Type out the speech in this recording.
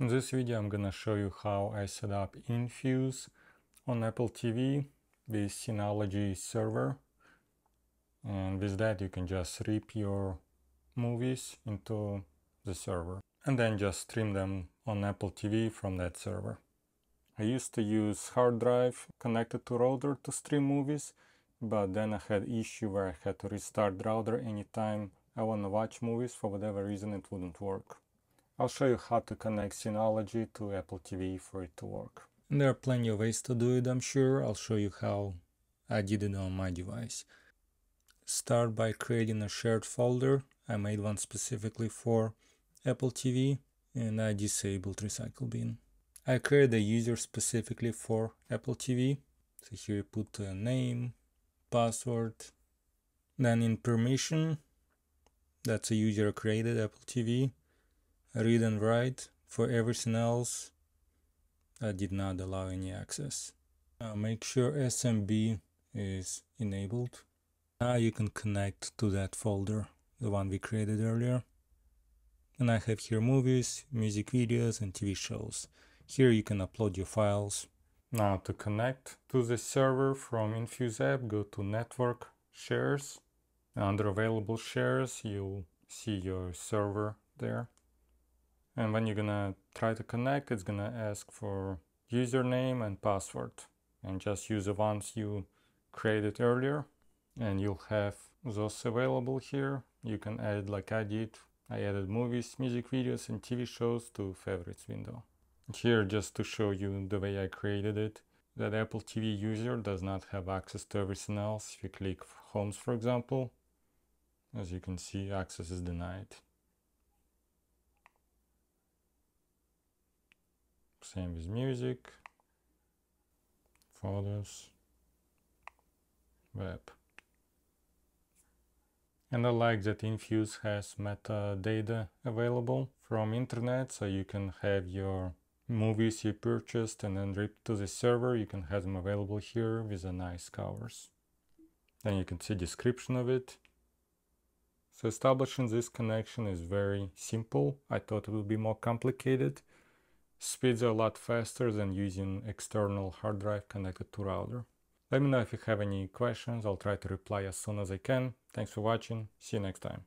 In this video I'm gonna show you how I set up Infuse on Apple TV with Synology server and with that you can just rip your movies into the server and then just stream them on Apple TV from that server. I used to use hard drive connected to router to stream movies but then I had issue where I had to restart router anytime I want to watch movies for whatever reason it wouldn't work. I'll show you how to connect Synology to Apple TV for it to work. And there are plenty of ways to do it, I'm sure. I'll show you how I did it on my device. Start by creating a shared folder. I made one specifically for Apple TV and I disabled Recycle Bin. I created a user specifically for Apple TV. So here you put a name, password. Then in permission, that's a user created Apple TV read and write. For everything else, I did not allow any access. Now make sure SMB is enabled. Now you can connect to that folder, the one we created earlier. And I have here movies, music videos, and TV shows. Here you can upload your files. Now to connect to the server from Infuse app, go to Network Shares. Under Available Shares, you'll see your server there. And when you're gonna try to connect, it's gonna ask for username and password. And just use the ones you created earlier. And you'll have those available here. You can add like I did. I added movies, music videos and TV shows to favorites window. Here just to show you the way I created it. That Apple TV user does not have access to everything else. If you click homes for example, as you can see access is denied. Same with music, photos, web. And I like that Infuse has metadata available from internet, so you can have your movies you purchased and then rip to the server. You can have them available here with a nice covers. Then you can see description of it. So establishing this connection is very simple. I thought it would be more complicated. Speeds are a lot faster than using external hard drive connected to router. Let me know if you have any questions, I'll try to reply as soon as I can. Thanks for watching, see you next time.